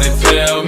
nobody tell me